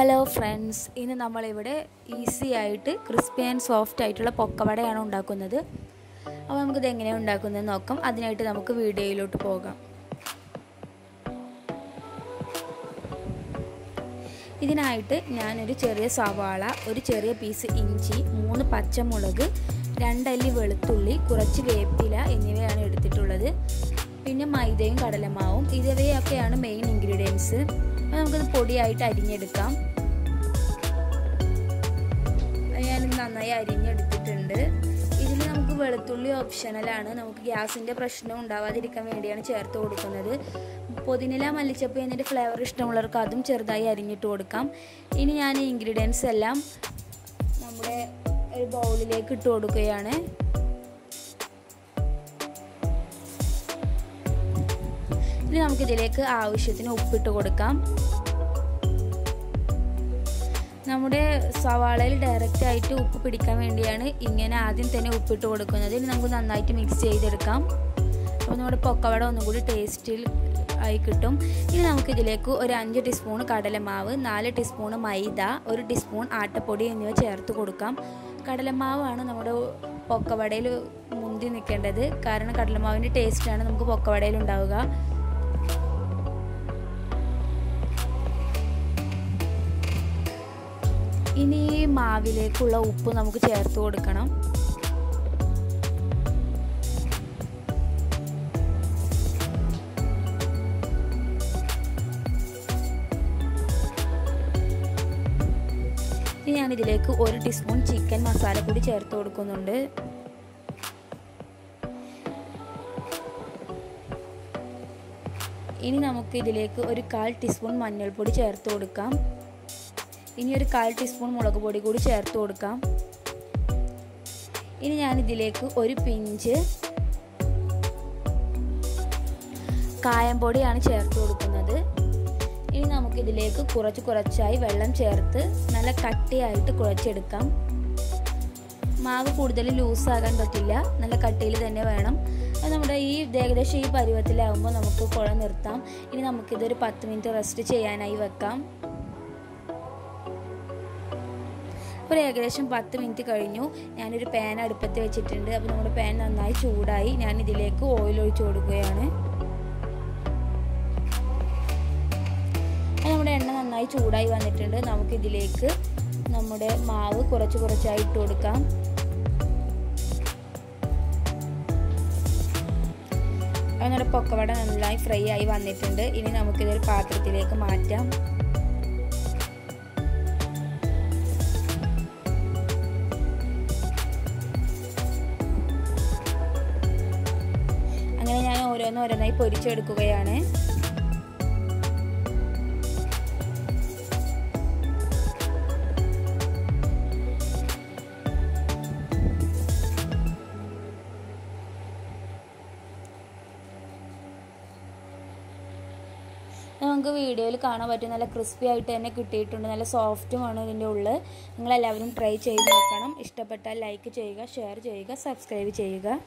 Hello friends ഇന്ന് നമ്മളിവിടെ easy ആയിട്ട് ക്രിസ്പി ആൻഡ് സോഫ്റ്റ് ആയിട്ടുള്ള പൊക്കവടയാണ് ഉണ്ടാക്കുന്നത്. അപ്പോൾ നമുക്കിത് എങ്ങനെയാണ് ഉണ്ടാക്കുന്നത് നോക്കാം. അതിനായിട്ട് നമുക്ക് വീഡിയോയിലോട്ട് പോകാം. ഇതിനായിട്ട് ഞാനൊരു ചെറിയ സവാള ഒരു ചെറിയ പീസ് ഇഞ്ചി മൂന്ന് പച്ചമുളക് രണ്ടല്ലി വെളുത്തുള്ളി കുറച്ച് വേപ്പില എന്നിവയാണ് എടുത്തിട്ടുള്ളത്. പിന്നെ മൈദയും കടലമാവും. ഇവയൊക്കെയാണ് മെയിൻ ഇൻഗ്രീഡിയൻസ് നമുക്കത് പൊടിയായിട്ട് അരിഞ്ഞെടുക്കാം. ഞാൻ നന്നായി അരിഞ്ഞെടുത്തിട്ടുണ്ട്. ഇതിൽ നമുക്ക് വെളുത്തുള്ളി ഓപ്ഷണലാണ് നമുക്ക് ഗ്യാസിന്റെ പ്രശ്നം ഉണ്ടാവാതിരിക്കാൻ വേണ്ടിയാണ് ചേർത്ത് കൊടുക്കുന്നത്. പുതിനില മല്ലിച്ചപ്പ് എന്നിട്ട് ഫ്ലേവർ ഇഷ്ടമുള്ളവർക്ക് അതും ചെറുതായി അരിഞ്ഞിട്ട് കൊടുക്കാം. ഇനി ഞാൻ ഇൻഗ്രീഡിയൻസ് എല്ലാം നമ്മുടെ ഒരു ബൗളിലേക്ക് ഇട്ട് കൊടുക്കുകയാണ്. ഇനി നമുക്കിതിലേക്ക് ആവശ്യത്തിന് ഉപ്പിട്ട് കൊടുക്കാം. നമ്മുടെ സവാളയിൽ ഡയറക്റ്റ് ആയിട്ട് ഉപ്പ് പിടിക്കാൻ വേണ്ടിയാണ് ഇങ്ങനെ ആദ്യം തന്നെ ഉപ്പിട്ട് കൊടുക്കുന്നത്. ഇനി നമുക്ക് നന്നായിട്ട് മിക്സ് ചെയ്തെടുക്കാം. അപ്പോൾ നമ്മുടെ പൊക്കവട ഒന്നും കൂടി ടേസ്റ്റിൽ ആയി കിട്ടും. ഇനി നമുക്ക് ഇതിലേക്ക് ഒരു അഞ്ച് ടീസ്പൂൺ കടലമാവ് നാല് ടീസ്പൂൺ മൈദ ഒരു ടീസ്പൂൺ ആട്ടപ്പൊടി എന്നിവ ചേർത്ത് കൊടുക്കാം. കടലമാവാണ് നമ്മുടെ പൊക്കവടയിൽ മുന്തി നിൽക്കേണ്ടത്. കാരണം കടലമാവിന്റെ ടേസ്റ്റാണ് നമുക്ക് പൊക്കവടയിൽ ഉണ്ടാവുക. ഇനി ഈ മാവിലേക്കുള്ള ഉപ്പ് നമുക്ക് ചേർത്ത് കൊടുക്കണം. ഇനി ഞാൻ ഇതിലേക്ക് ഒരു ടീസ്പൂൺ ചിക്കൻ മസാല കൂടി ചേർത്ത് കൊടുക്കുന്നുണ്ട്. ഇനി നമുക്ക് ഇതിലേക്ക് ഒരു കാൽ ടീസ്പൂൺ മഞ്ഞൾപ്പൊടി ചേർത്ത് കൊടുക്കാം. ഇനി ഒരു കാൽ ടീസ്പൂൺ മുളക് പൊടി കൂടി ചേർത്ത് കൊടുക്കാം. ഇനി ഞാൻ ഇതിലേക്ക് ഒരു പിഞ്ച് കായംപൊടിയാണ് ചേർത്ത് കൊടുക്കുന്നത്. ഇനി നമുക്കിതിലേക്ക് കുറച്ച് കുറച്ചായി വെള്ളം ചേർത്ത് നല്ല കട്ടിയായിട്ട് കുഴച്ചെടുക്കാം. മാവ് കൂടുതൽ ലൂസാകാൻ പറ്റില്ല. നല്ല കട്ടിയിൽ തന്നെ വേണം. നമ്മുടെ ഈ ഏകദേശം ഈ പരുവത്തിലാവുമ്പോൾ നമുക്ക് കുഴ നിർത്താം. ഇനി നമുക്കിതൊരു പത്ത് മിനിറ്റ് റെസ്റ്റ് ചെയ്യാനായി വെക്കാം. ഒരു ഏകദേശം പത്ത് മിനിറ്റ് കഴിഞ്ഞു. ഞാനൊരു പാൻ അടുപ്പത്ത് വെച്ചിട്ടുണ്ട്. അപ്പോൾ നമ്മുടെ പാൻ നന്നായി ചൂടായി. ഞാൻ ഇതിലേക്ക് ഓയിൽ ഒഴിച്ചു കൊടുക്കുകയാണ്. നമ്മുടെ എണ്ണ നന്നായി ചൂടായി വന്നിട്ടുണ്ട്. നമുക്കിതിലേക്ക് നമ്മുടെ മാവ് കുറച്ച് കുറച്ചായി ഇട്ട് കൊടുക്കാം. നമ്മുടെ പൊക്കവട നന്നായി ഫ്രൈ ആയി വന്നിട്ടുണ്ട്. ഇനി നമുക്കിതൊരു പാത്രത്തിലേക്ക് മാറ്റാം. ഞാൻ ഓരോന്നോരോന്നായി പൊരിച്ചെടുക്കുകയാണ്. നമുക്ക് വീഡിയോയിൽ കാണാൻ പറ്റും നല്ല ക്രിസ്പി ആയിട്ട് തന്നെ കിട്ടിയിട്ടുണ്ട്. നല്ല സോഫ്റ്റുമാണ് ഇതിന്റെ ഉള്ളിൽ നിങ്ങളെല്ലാവരും ട്രൈ ചെയ്ത് നോക്കണം. ഇഷ്ടപ്പെട്ടാൽ ലൈക്ക് ചെയ്യുക ഷെയർ ചെയ്യുക സബ്സ്ക്രൈബ് ചെയ്യുക.